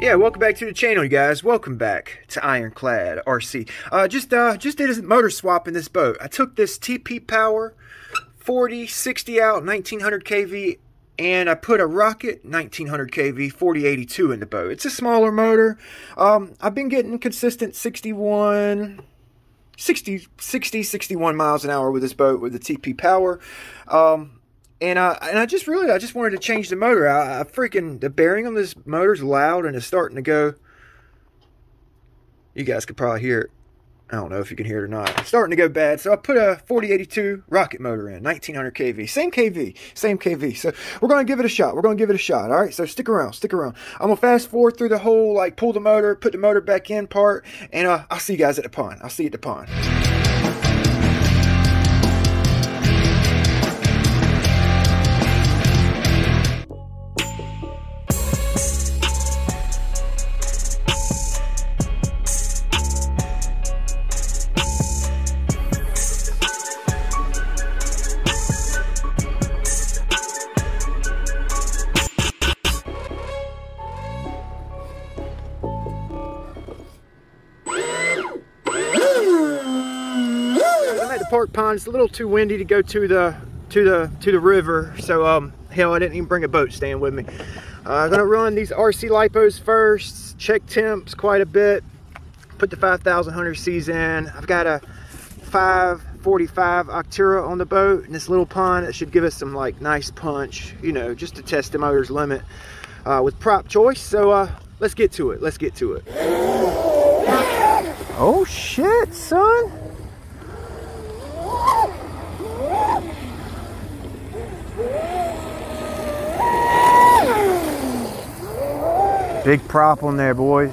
Yeah, welcome back to the channel, you guys. Welcome back to Ironclad RC. Uh, just uh, just did a motor swap in this boat. I took this TP Power 40 60 out 1900 kV and I put a Rocket 1900 kV 4082 in the boat. It's a smaller motor. Um, I've been getting consistent 61 60 60 61 miles an hour with this boat with the TP Power. Um, and I and I just really I just wanted to change the motor. I, I freaking the bearing on this motor's loud and it's starting to go. You guys could probably hear it. I don't know if you can hear it or not. It's starting to go bad. So I put a 4082 rocket motor in, 1900 kV. Same kV, same kV. So we're going to give it a shot. We're going to give it a shot. All right. So stick around, stick around. I'm to fast forward through the whole, like pull the motor, put the motor back in part. And uh, I'll see you guys at the pond. I'll see you at the pond. Park Pond. It's a little too windy to go to the to the to the river, so um, hell, I didn't even bring a boat stand with me. Uh, I'm gonna run these RC lipos first, check temps quite a bit, put the 5000 Hunter Cs in. I've got a 545 Octura on the boat in this little pond. It should give us some like nice punch, you know, just to test the motor's limit uh, with prop choice. So uh, let's get to it. Let's get to it. Oh shit, son. Big prop on there, boys.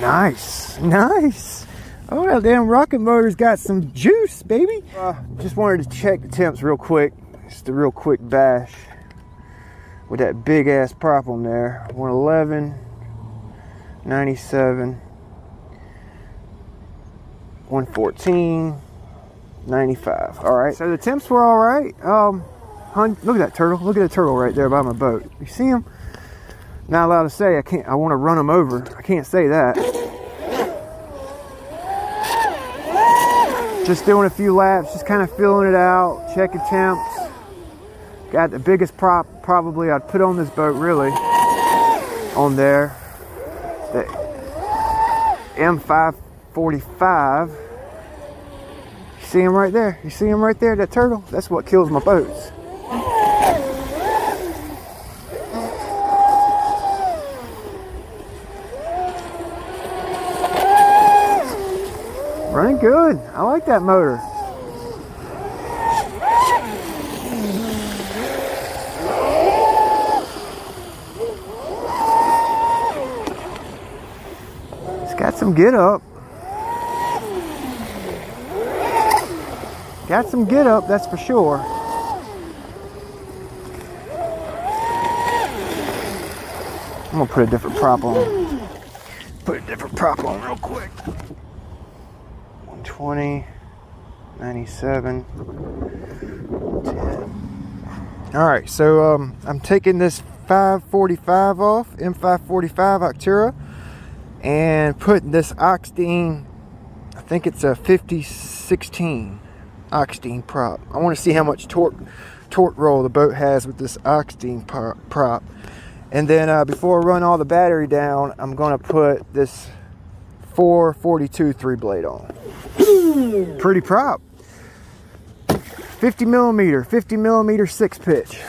Nice, nice. Oh, that damn rocket motor's got some juice, baby. Uh, just wanted to check the temps real quick. Just a real quick bash with that big ass prop on there. 111, 97, 114, 95. All right, so the temps were all right. Um, look at that turtle. Look at the turtle right there by my boat. You see him? Not allowed to say. I can't. I want to run him over. I can't say that. Just doing a few laps, just kind of feeling it out, checking temps. Got the biggest prop probably I'd put on this boat really on there. The M545. You see him right there? You see him right there, that turtle? That's what kills my boats. Running good. I like that motor. It's got some get up. Got some get up, that's for sure. I'm gonna put a different prop on. Put a different prop on real quick. 120, 97, 10. All right, so um, I'm taking this 545 off, M545 Octura, and putting this Oxdean, I think it's a 5016 Oxdean prop. I want to see how much torque torque roll the boat has with this Oxdean prop. And then uh, before I run all the battery down, I'm going to put this 442 three blade on. Pretty prop. 50 millimeter, 50 millimeter six pitch.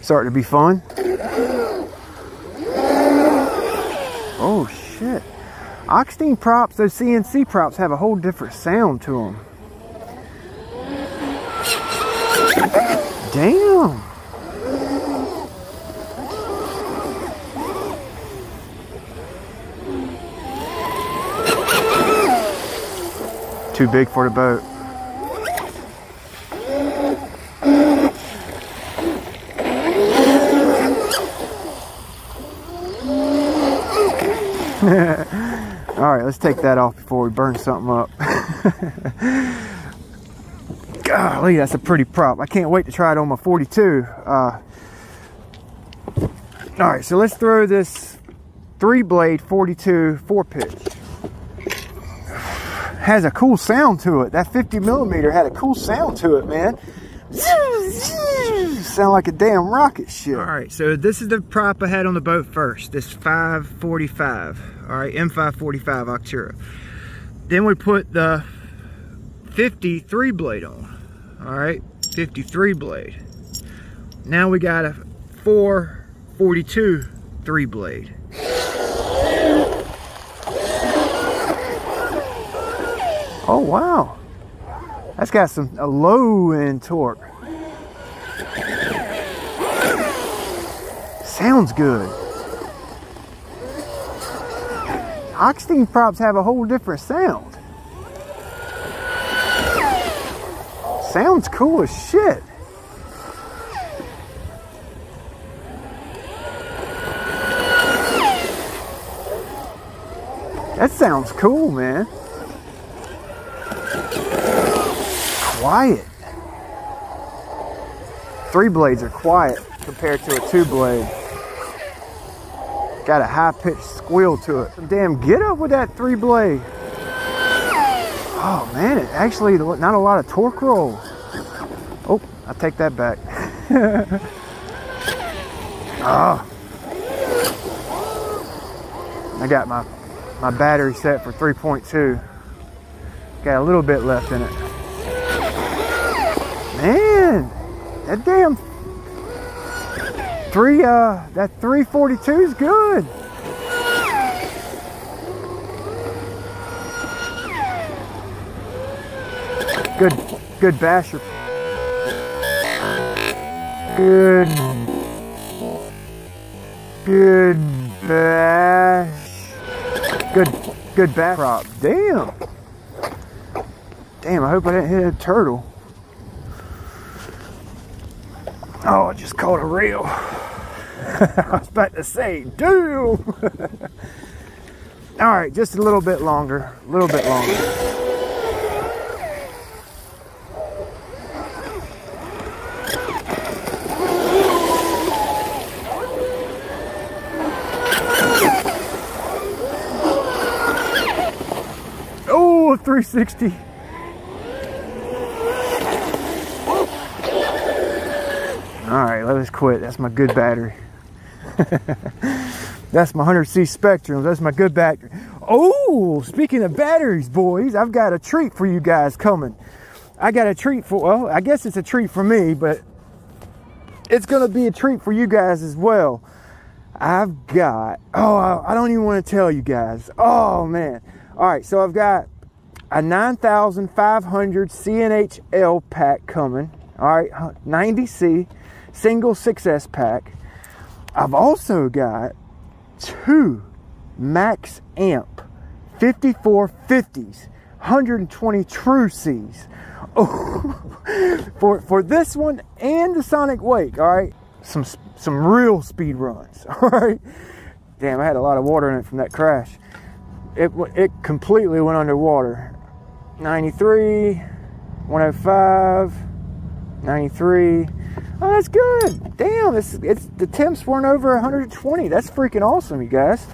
Starting to be fun. Oh shit. Oxdean props, those CNC props have a whole different sound to them. Damn. Too big for the boat. All right, let's take that off before we burn something up. Golly, that's a pretty prop. I can't wait to try it on my 42. Uh, all right, so let's throw this three blade 42 four pitch. Has a cool sound to it. That 50 millimeter had a cool sound to it, man. Sound like a damn rocket ship. All right, so this is the prop I had on the boat first. This 545, all right, M545 Octura. Then we put the 53 blade on, all right, 53 blade. Now we got a 442 three blade. Oh, wow. That's got some a low end torque. Sounds good. Oxteam props have a whole different sound. Sounds cool as shit. That sounds cool, man. Quiet. Three blades are quiet compared to a two blade. Got a high pitched squeal to it. Some damn get up with that three blade. Oh man, it actually not a lot of torque roll. Oh, I take that back. oh. I got my my battery set for 3.2. Got a little bit left in it. Man, that damn three uh that 342 is good. Good good basher. Good good bash. Good good back prop. Damn. Damn, I hope I didn't hit a turtle. Oh, I just caught a reel. I was about to say, do. All right, just a little bit longer, a little bit longer. Oh, 360. All right, let us quit. That's my good battery. That's my 100C Spektrum. That's my good battery. Oh, speaking of batteries, boys, I've got a treat for you guys coming. I got a treat for, well, I guess it's a treat for me, but it's going to be a treat for you guys as well. I've got, oh, I don't even want to tell you guys. Oh, man. All right, so I've got a 9500 CNHL pack coming. All right, 90C single 6S pack. I've also got two max amp 5450s, 120 true C's. Oh, for for this one and the Sonic Wake, all right. Some some real speed runs, all right. Damn, I had a lot of water in it from that crash. It it completely went underwater. 93, 105, 93. Oh, that's good. Damn, it's, it's the temps weren't over 120. That's freaking awesome, you guys.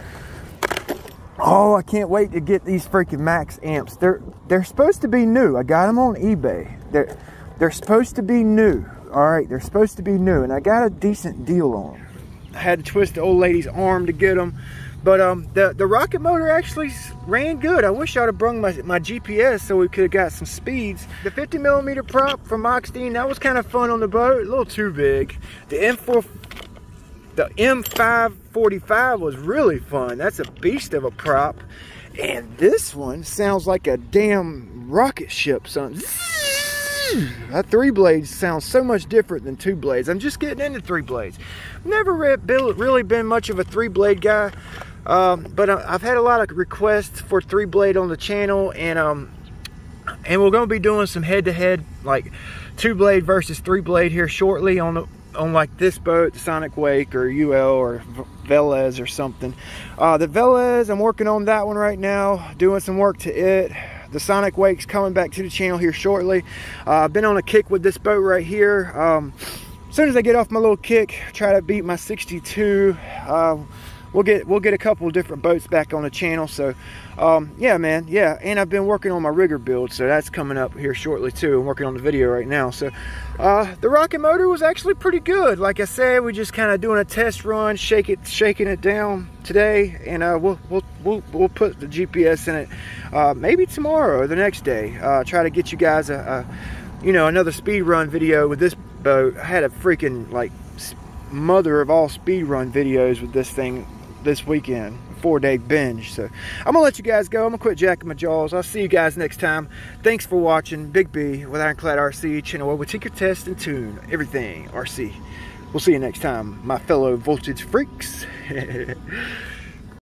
Oh, I can't wait to get these freaking MaxAmps. They're they're supposed to be new. I got them on eBay. They're they're supposed to be new. All right, they're supposed to be new, and I got a decent deal on them. I had to twist the old lady's arm to get them. But um, the, the rocket motor actually ran good. I wish I'd have brung my, my GPS so we could have got some speeds. The 50 millimeter prop from Oxteam, that was kind of fun on the boat. A little too big. The M4, the M545 was really fun. That's a beast of a prop. And this one sounds like a damn rocket ship, son. That three blades sounds so much different than two blades. I'm just getting into three blades. Never really been much of a three blade guy. Um, but I've had a lot of requests for three blade on the channel and um, and we're going to be doing some head-to-head -head, like two blade versus three blade here shortly on the on like this boat the sonic wake or ul or velez or something. Uh, the velez i'm working on that one right now doing some work to it. The sonic wake's coming back to the channel here shortly. Uh, i've been on a kick with this boat right here. Um, as soon as i get off my little kick try to beat my 62 uh, we'll get we'll get a couple different boats back on the channel. So um, yeah man yeah. And I've been working on my rigger build so that's coming up here shortly too. I'm working on the video right now. So uh, the rocket motor was actually pretty good. Like I said we're just kind of doing a test run shake it shaking it down today. And uh, we'll, we'll we'll we'll put the GPS in it uh, maybe tomorrow or the next day. Uh, try to get you guys a, a you know another speed run video with this boat. I had a freaking like mother of all speed run videos with this thing this weekend four day binge. So i'm gonna let you guys go. I'm gonna quit jacking my jaws. I'll see you guys next time. Thanks for watching. Big b with ironclad rc channel where we tinker test and tune everything rc we'll see you next time my fellow voltage freaks